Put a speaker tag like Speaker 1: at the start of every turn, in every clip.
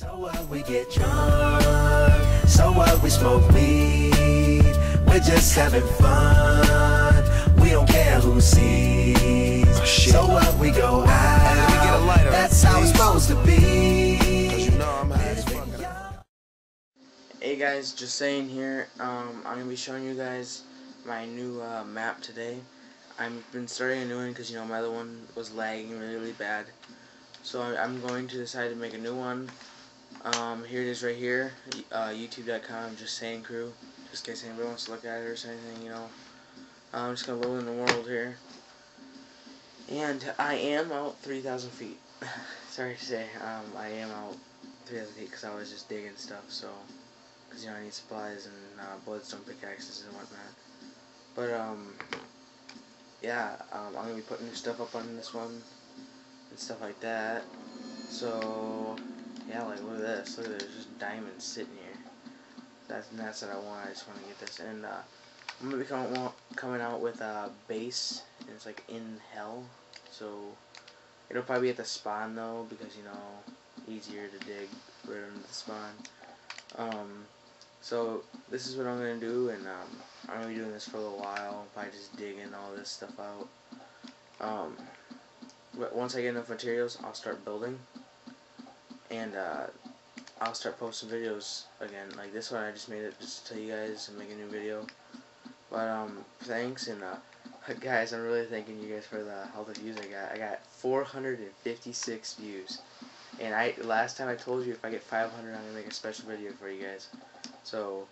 Speaker 1: So what we get drunk, so what we smoke weed, we're just having fun. We don't care who sees.
Speaker 2: Oh, shit.
Speaker 1: So what we go out,
Speaker 2: Let me get a lighter,
Speaker 1: that's how it's supposed to be.
Speaker 2: Cause you know I'm high as fuck.
Speaker 3: Hey guys, just saying here, um, I'm gonna be showing you guys my new uh, map today. I've been starting a new one because you know my other one was lagging really, really bad. So I'm going to decide to make a new one. Um, here it is right here, uh, YouTube.com. Just saying, crew. Just in case anybody wants to look at it or anything, you know. I'm just gonna load in the world here, and I am out 3,000 feet. Sorry to say, um, I am out 3,000 feet because I was just digging stuff. So because you know I need supplies and uh, bloodstone pickaxes and whatnot. But um, yeah, um, I'm gonna be putting new stuff up on this one and stuff like that. So yeah, like look at this. Look at this, just diamonds sitting here. That's that's what I want. I just want to get this and uh, I'm gonna be coming coming out with a base and it's like in hell. So it'll probably be at the spawn though because you know easier to dig right under the spawn. Um, so this is what I'm gonna do, and um, I'm gonna be doing this for a little while. Probably just digging all this stuff out. Um, but once I get enough materials, I'll start building, and uh, I'll start posting videos again. Like this one, I just made it just to tell you guys and make a new video. But um, thanks, and uh, guys, I'm really thanking you guys for the all the views I got. I got 456 views. And I last time I told you if I get 500, I'm gonna make a special video for you guys. So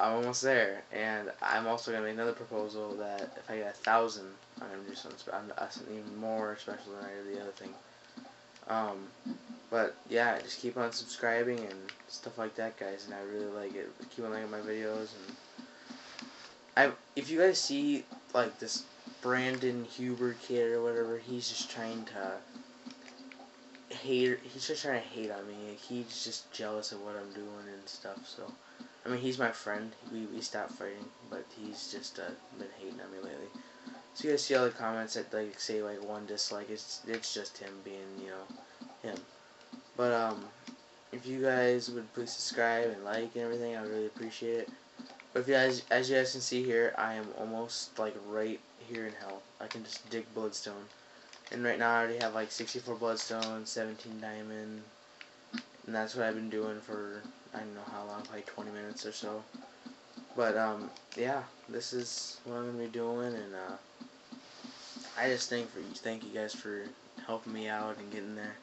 Speaker 3: I'm almost there, and I'm also gonna make another proposal that if I get a thousand, I'm gonna do something, spe- uh, something even more special than I did the other thing. Um, but yeah, just keep on subscribing and stuff like that, guys. And I really like it. Keep on liking my videos, and I if you guys see like this Brandon Huber kid or whatever, he's just trying to hate. He's just trying to hate on me. Like, he's just jealous of what I'm doing and stuff. So, I mean, he's my friend. We we stopped fighting, but he's just uh, been hating on me lately. So you guys see all the comments that like say like one dislike. It's it's just him being you know him. But um, if you guys would please subscribe and like and everything, I would really appreciate it. But if you guys, as you guys can see here, I am almost like right here in hell. I can just dig bloodstone. And right now I already have like 64 bloodstone, 17 diamond, and that's what I've been doing for I don't know how long, probably 20 minutes or so. But um, yeah, this is what I'm gonna be doing, and uh, I just thank for thank you guys for helping me out and getting there.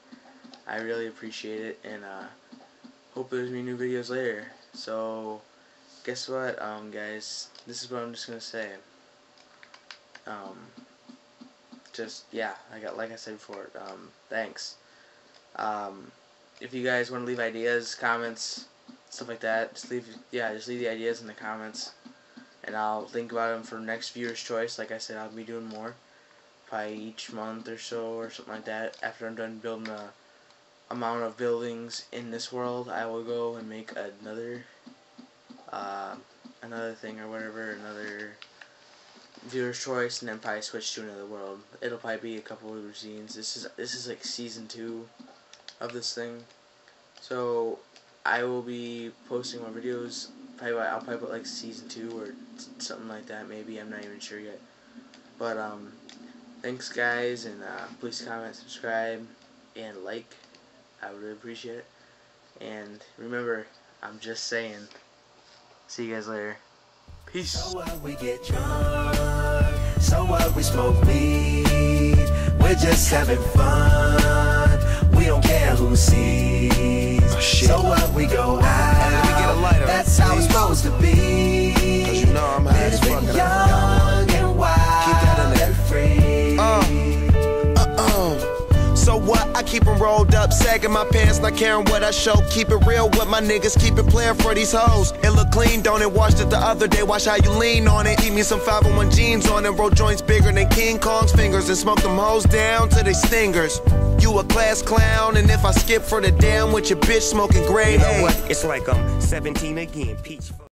Speaker 3: I really appreciate it, and uh, hope there's new videos later. So, guess what, um, guys? This is what I'm just gonna say. Um, just yeah, I got like I said before. Um, thanks. Um, if you guys want to leave ideas, comments, stuff like that, just leave yeah, just leave the ideas in the comments, and I'll think about them for next viewer's choice. Like I said, I'll be doing more, probably each month or so or something like that. After I'm done building the amount of buildings in this world, I will go and make another uh, another thing or whatever, another viewer's choice and then probably switch to another world. It'll probably be a couple of scenes. This is this is like season two of this thing. So I will be posting more videos. Probably I'll probably put like season two or something like that. Maybe I'm not even sure yet. But um, thanks guys, and uh, please comment, subscribe, and like. I would really appreciate it. And remember, I'm just saying. See you guys later. Peace.
Speaker 1: So what we get drunk, so what we smoke weed, we're just having fun. We don't care who sees.
Speaker 2: Keep 'em rolled up, sagging my pants, not caring what I show. Keep it real with my niggas, keep it playing for these hoes. It look clean, don't it? Washed it the other day, watch how you lean on it. Keep me some 501 jeans on and roll joints bigger than King Kong's fingers and smoke them hoes down to they stingers. You a class clown, and if I skip for the damn with your bitch smoking gray
Speaker 4: You know what? It's like I'm 17 again. Peach.